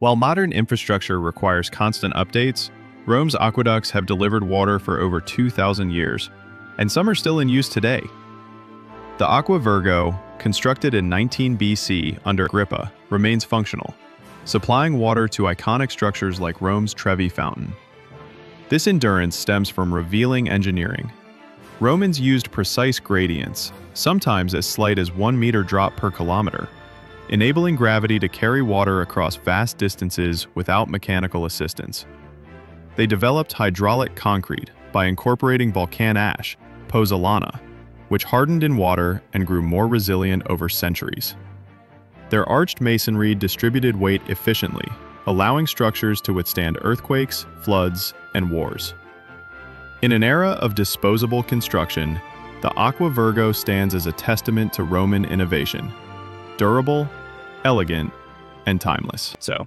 While modern infrastructure requires constant updates, Rome's aqueducts have delivered water for over 2,000 years, and some are still in use today. The Aqua Virgo, constructed in 19 BC under Agrippa, remains functional, supplying water to iconic structures like Rome's Trevi Fountain. This endurance stems from revealing engineering. Romans used precise gradients, sometimes as slight as 1 meter drop per kilometer, enabling gravity to carry water across vast distances without mechanical assistance. They developed hydraulic concrete by incorporating volcan ash, pozzolana, which hardened in water and grew more resilient over centuries. Their arched masonry distributed weight efficiently, allowing structures to withstand earthquakes, floods, and wars. In an era of disposable construction, the Aqua Virgo stands as a testament to Roman innovation, durable, elegant, and timeless. So